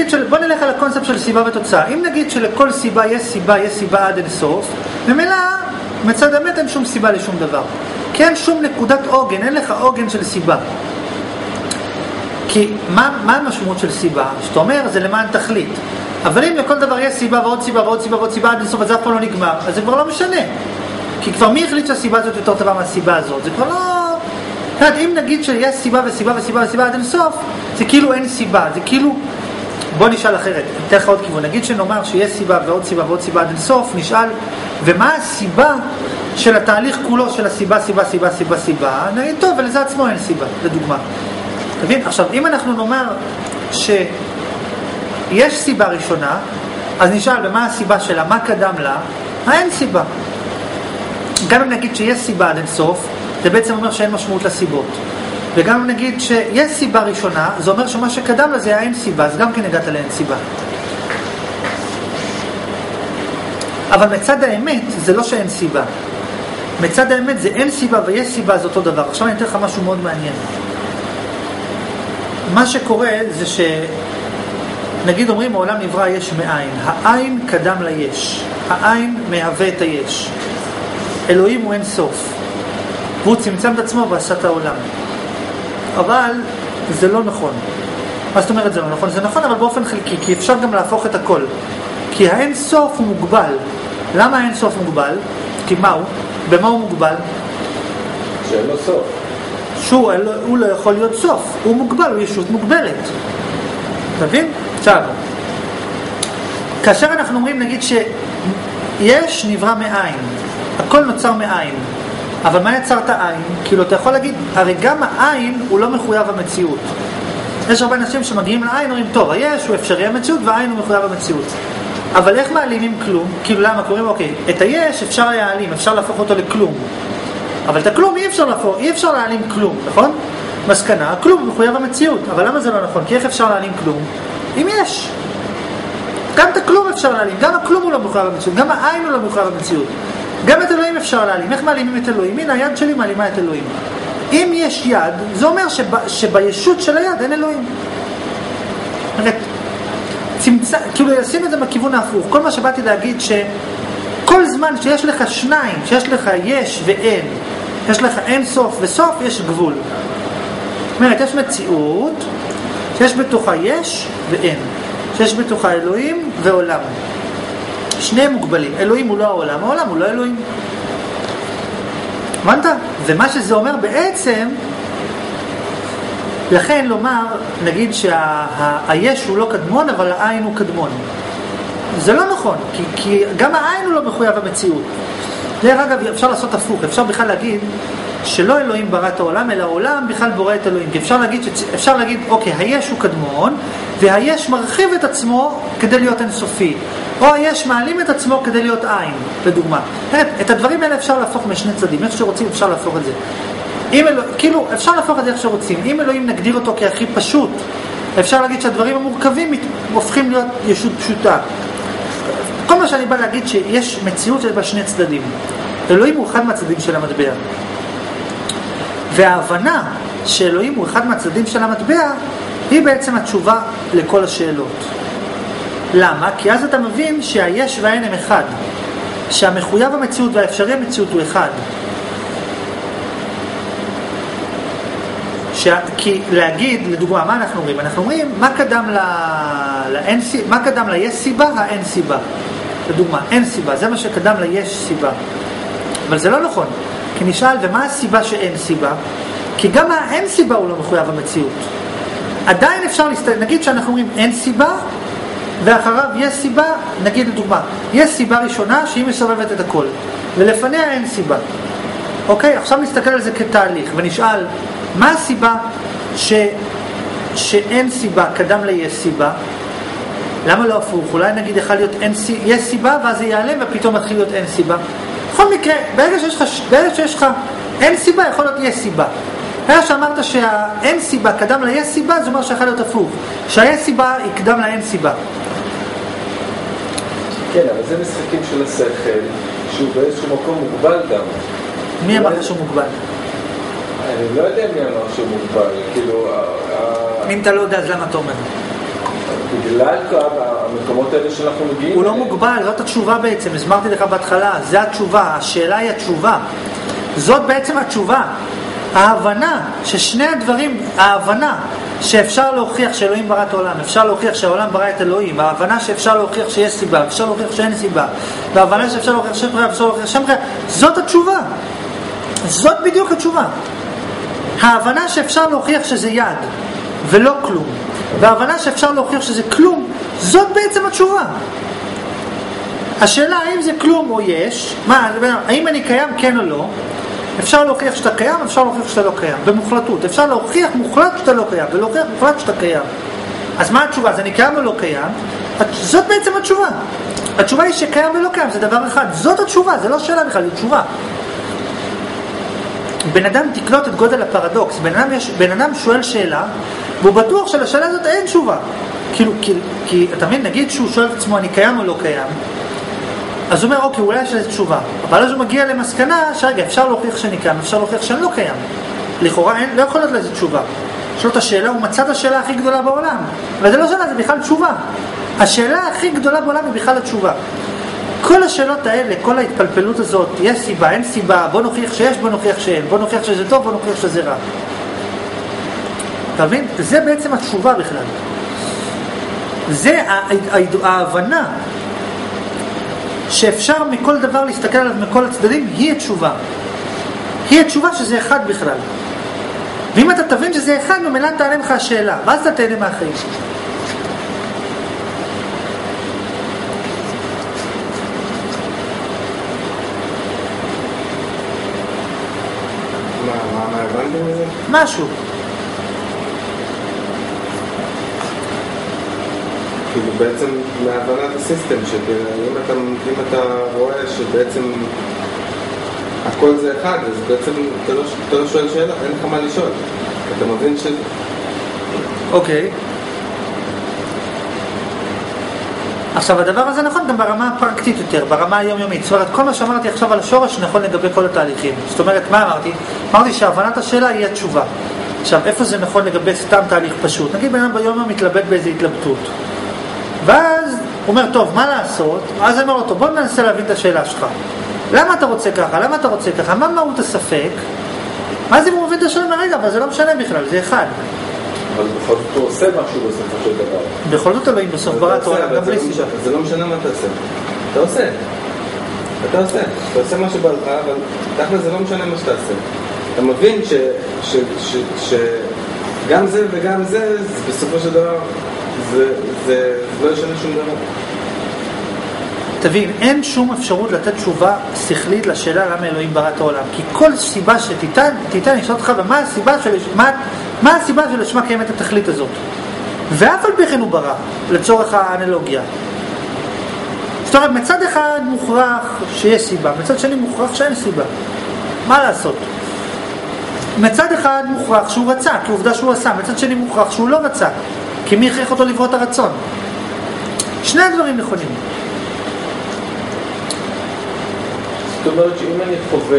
נגיד, של, בוא נלך על הקונספט של סיבה ותוצאה. אם נגיד שלכל סיבה יש סיבה, יש סיבה עד אינסוף, ממילא מצד האמת אין שום סיבה לשום דבר. כי אין שום נקודת עוגן, אין לך עוגן של סיבה. כי מה, מה המשמעות של סיבה? שאתה אומר זה למען תכלית. אבל אם לכל דבר יש סיבה ועוד סיבה ועוד סיבה ועוד סיבה עד אינסוף, אז זה אף פעם לא נגמר, אז זה כבר לא משנה. כי כבר מי החליט שהסיבה הזאת יותר טובה מהסיבה הזאת? זה כבר לא... יודעת, אם נגיד שיש סיבה וסיבה וסיבה וסיבה עד אינסוף, זה כאילו אין סיבה, זה כאילו... בוא נשאל אחרת, אתן לך עוד כיוון. נגיד שנאמר שיש סיבה ועוד סיבה ועוד סיבה עד אינסוף, נשאל, ומה הסיבה של התהליך כולו של הסיבה, סיבה, סיבה, סיבה, סיבה? נגיד, טוב, ולזה עצמו אין סיבה, לדוגמה. אתה מבין? עכשיו, אם אנחנו נאמר שיש סיבה ראשונה, אז נשאל, ומה הסיבה שלה? מה קדם לה? האין סיבה. גם אם נגיד שיש סיבה עד אינסוף, זה בעצם אומר שאין משמעות לסיבות. וגם נגיד שיש סיבה ראשונה, זה אומר שמה שקדם לזה היה אין סיבה, אז גם כן הגעת לאין סיבה. אבל מצד האמת זה לא שאין סיבה. מצד האמת זה אין סיבה ויש סיבה זה אותו דבר. עכשיו אני אתן לך משהו מאוד מעניין. מה שקורה זה ש... נגיד אומרים העולם נברא יש מאין. העין קדם ליש. העין מהווה את היש. אלוהים הוא אין סוף. והוא צמצם את עצמו ועשה את העולם. אבל זה לא נכון. מה זאת אומרת זה לא נכון? זה נכון אבל באופן חלקי, כי אפשר גם להפוך את הכל. כי האין סוף הוא מוגבל. למה האין סוף מוגבל? כי מה הוא? במה הוא מוגבל? שאין לו סוף. שהוא הוא לא יכול להיות סוף, הוא מוגבל, הוא ישות מוגבלת. אתה מבין? עכשיו, כאשר אנחנו אומרים נגיד שיש נברא מאין, הכל נוצר מאין, אבל מה יצר את העין? כאילו, אתה יכול להגיד, הרי גם העין הוא לא מחויב המציאות. יש הרבה אנשים שמגיעים לעין אומרים, טוב, היש הוא אפשרי המציאות והעין הוא מחויב המציאות. אבל איך מעלימים כלום? כאילו, למה? קוראים, אוקיי, את היש אפשר להעלים, אפשר להפוך אותו לכלום. אבל את הכלום אי אפשר להפוך, אי אפשר להעלים כלום, נכון? מסקנה, כלום מחויב המציאות. אבל למה זה לא נכון? כי איך אפשר להעלים כלום? אם יש. גם את הכלום אפשר להעלים, גם הכלום הוא לא מחויב המציאות, גם העין הוא לא מחויב המציאות. גם את אלוהים אפשר להעלים. איך מעלימים את אלוהים? הנה, היד שלי מעלימה את אלוהים. אם יש יד, זה אומר שב, שבישות של היד אין אלוהים. צמצ... כאילו לשים את זה בכיוון ההפוך. כל מה שבאתי להגיד שכל זמן שיש לך שניים, שיש לך יש ואין, יש לך אין סוף וסוף, יש גבול. זאת אומרת, יש מציאות שיש בתוכה יש ואין. שיש בתוכה אלוהים ועולם. שניהם מוגבלים. אלוהים הוא לא העולם, העולם הוא לא אלוהים. הבנת? ומה שזה אומר בעצם, לכן לומר, נגיד שהיש הוא לא קדמון, אבל העין הוא קדמון. זה לא נכון, כי, כי גם העין הוא לא מחויב המציאות. דרך אגב, אפשר לעשות הפוך, אפשר בכלל להגיד שלא אלוהים ברא את העולם, אלא העולם בכלל בורא את אלוהים. אפשר להגיד, אפשר להגיד, אוקיי, היש הוא קדמון, והיש מרחיב את עצמו כדי להיות אינסופי. או היש מעלים את עצמו כדי להיות עין, לדוגמה. את הדברים האלה אפשר להפוך משני צדדים, איך שרוצים אפשר להפוך את זה. אם כאילו, אפשר להפוך את זה איך שרוצים. אם אלוהים נגדיר אותו כהכי פשוט, אפשר להגיד שהדברים המורכבים הופכים להיות ישות פשוטה. כל מה שאני בא להגיד שיש מציאות שיש בה שני צדדים. אלוהים הוא אחד מהצדדים של המטבע. וההבנה שאלוהים הוא אחד מהצדדים של המטבע, היא בעצם התשובה לכל השאלות. למה? כי אז אתה מבין שהיש והאין הם אחד. שהמחויב המציאות והאפשרי המציאות הוא אחד. ש... כי להגיד, לדוגמה, מה אנחנו אומרים? אנחנו אומרים, מה קדם ל... לאין... מה קדם ליש סיבה? האין סיבה. לדוגמה, אין סיבה, זה מה שקדם ליש סיבה. אבל זה לא נכון, כי נשאל, ומה הסיבה שאין סיבה? כי גם האין סיבה הוא לא מחויב המציאות. עדיין אפשר להסתכל, נגיד שאנחנו אומרים אין סיבה, ואחריו יש סיבה, נגיד לדוגמה, יש סיבה ראשונה שהיא מסובבת את הכל, ולפניה אין סיבה. אוקיי, עכשיו נסתכל על זה כתהליך, ונשאל, מה הסיבה ש... שאין סיבה קדם ליש סיבה? למה לא הפוך? אולי נגיד יכול להיות אין, יש סיבה ואז זה ייעלם ופתאום מתחיל להיות אין סיבה. בכל מקרה, ברגע שיש לך, ברגע שיש לך אין סיבה, יכול להיות יש סיבה. ברגע שאמרת שהאין סיבה קדם ליש סיבה, זה אומר שיכול להיות הפוך. שהיש סיבה יקדם לאין סיבה. כן, אבל זה משחקים של השכל, שהוא באיזשהו מקום מוגבל גם. מי אמר שהוא מוגבל? אני לא יודע מי אמר שהוא מוגבל, כאילו... אם אתה לא יודע, אז למה אתה אומר? בגלל המקומות האלה שאנחנו מגיעים הוא לא. מוגבל, זאת התשובה בעצם, הסברתי לך בהתחלה, זה התשובה, השאלה היא התשובה. זאת בעצם התשובה. ההבנה ששני הדברים, ההבנה שאפשר להוכיח שאלוהים ברא את העולם, אפשר להוכיח שהעולם ברא את אלוהים, ההבנה שאפשר להוכיח שיש סיבה, אפשר להוכיח שאין סיבה, וההבנה שאפשר להוכיח שם בחירה, אפשר להוכיח שם בחירה, זאת התשובה. זאת בדיוק התשובה. ההבנה שאפשר להוכיח שזה יד ולא כלום, וההבנה שאפשר להוכיח שזה כלום, זאת בעצם התשובה. השאלה האם זה כלום או יש, מה, האם אני קיים כן או לא, אפשר להוכיח שאתה קיים, אפשר להוכיח שאתה לא קיים, במוחלטות. אפשר להוכיח מוחלט שאתה לא קיים, ולהוכיח מוחלט שאתה קיים. אז מה התשובה? אז אני קיים או לא קיים? זאת בעצם התשובה. התשובה היא שקיים ולא קיים, זה דבר אחד. זאת התשובה, זה לא שאלה בכלל, זו תשובה. בן אדם תקלוט את גודל הפרדוקס, בן אדם, יש, בן אדם שואל שאלה, והוא בטוח שלשאלה הזאת אין תשובה. כאילו, כי, כי אתה מבין, נגיד שהוא שואל את עצמו, אני קיים או לא קיים, אז הוא אומר, אוקיי, אולי יש לזה תשובה. אבל אז הוא מגיע למסקנה שרגע, אפשר להוכיח שאני קיים, אפשר להוכיח שאני לא קיים. לכאורה אין, לא יכול להיות לזה תשובה. יש לו את השאלה, הוא מצא את השאלה הכי גדולה בעולם. אבל זה לא שאלה, זה בכלל תשובה. השאלה הכי גדולה בעולם היא בכלל התשובה. כל השאלות האלה, כל ההתפלפלות הזאת, יש סיבה, אין סיבה, בוא נוכיח שיש, בוא נוכיח שאין, בוא נוכיח שזה טוב, בוא נוכיח שזה רע. אתה מבין? זה בעצם התשובה בכלל. זה ההבנה שאפשר מכל דבר להסתכל עליו מכל הצדדים, היא התשובה. היא התשובה שזה אחד בכלל. ואם אתה תבין שזה אחד, ממילא תענה לך השאלה, ואז אתה תהנה מהחיים? משהו. כאילו בעצם מהבנת הסיסטם, שאם אתה, אתה רואה שבעצם הכל זה אחד, אז בעצם אתה לא, אתה לא שואל שאלה, אין לך מה לשאול. אתה מבין ש... אוקיי. עכשיו הדבר הזה נכון גם ברמה הפרקטית יותר, ברמה היומיומית. זאת אומרת, כל מה שאמרתי עכשיו על השורש נכון לגבי כל התהליכים. זאת אומרת, מה אמרתי? אמרתי שהבנת השאלה היא התשובה. עכשיו, איפה זה נכון לגבי סתם תהליך פשוט? נגיד בן אדם ביום יום מתלבט באיזו התלבטות. ואז הוא אומר, טוב, מה לעשות? אז אני אומר לו, טוב, בוא ננסה להבין את השאלה שלך. למה אתה רוצה ככה? למה אתה רוצה ככה? מה מהות הספק? אז אם הוא מבין את השאלה, רגע, אבל זה לא משנה בכלל, זה אחד. אבל בכל זאת הוא עושה משהו בסופו של דבר. בכל זאת אלוהים בסוף ברא את עושה, העולם, אבל גם בלי לא סיבה. זה לא משנה מה אתה עושה. אתה עושה. אתה עושה. אתה עושה מה שבא לך, אבל תכל'ס זה לא משנה מה שאתה עושה. אתה מבין שגם זה וגם זה בסופו של דבר, לא. תבין, אין שום אפשרות לתת תשובה שכלית לשאלה למה אלוהים ברא את העולם. כי כל סיבה שתיתן, תיתן לשאול אותך, של, מה, הסיבה שלשמה קיימת התכלית הזאת. ואף על פי כן הוא ברא, לצורך האנלוגיה. זאת אומרת, מצד אחד מוכרח שיש סיבה, מצד שני מוכרח שאין סיבה. מה לעשות? מצד אחד מוכרח שהוא רצה, כי עובדה שהוא עשה, מצד שני מוכרח שהוא לא רצה, כי מי הכריח אותו לברוא את הרצון? שני הדברים נכונים. זאת אומרת שאם אני חווה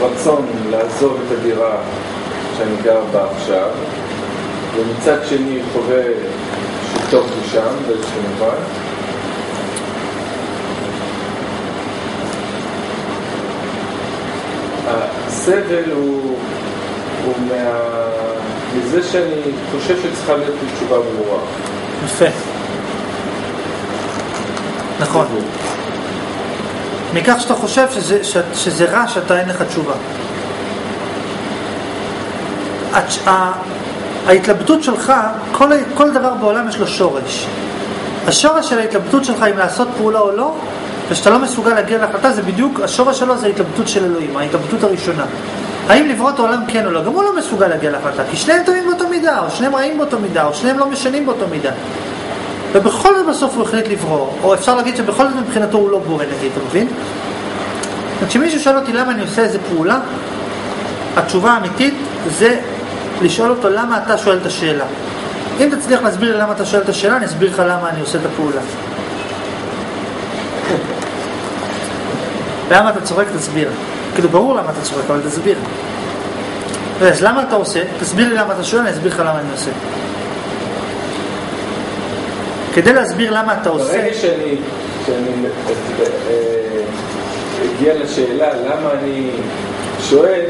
רצון לעזוב את הדירה שאני גר בה עכשיו, ומצד שני חווה שטוב לי שם באיזשהו מובן, הסבל הוא, הוא מה... מזה שאני חושב שצריכה להיות לי תשובה ברורה. יפה. נכון. מכך שאתה חושב שזה, ש, שזה רע שאתה אין לך תשובה. הת- ה- ההתלבטות שלך, כל, כל דבר בעולם יש לו שורש. השורש של ההתלבטות שלך אם לעשות פעולה או לא, ושאתה לא מסוגל להגיע להחלטה, זה בדיוק, השורש שלו זה ההתלבטות של אלוהים, ההתלבטות הראשונה. האם לברוא את העולם כן או לא, גם הוא לא מסוגל להגיע להחלטה, כי שניהם טובים באותו מידה, או שניהם רעים באותו מידה, או שניהם לא משנים באותו מידה. ובכל זאת בסוף הוא החליט לברוא, או אפשר להגיד שבכל זאת מבחינתו הוא לא בורא נגיד, אתה מבין? כשמישהו שואל אותי למה אני עושה איזה פעולה, התשובה האמיתית זה לשאול אותו למה אתה שואל את השאלה. אם תצליח להסביר לי למה אתה שואל את השאלה, אני אסביר לך למה אני עושה את הפעולה. למה אתה צוחק? תסביר. כאילו ברור למה אתה צוחק, אבל תסביר. אז למה אתה עושה? תסביר לי למה אתה שואל, אני אסביר לך למה אני עושה. כדי להסביר למה אתה עושה... ברגע שאני, שאני אה, הגיע לשאלה למה אני שואל,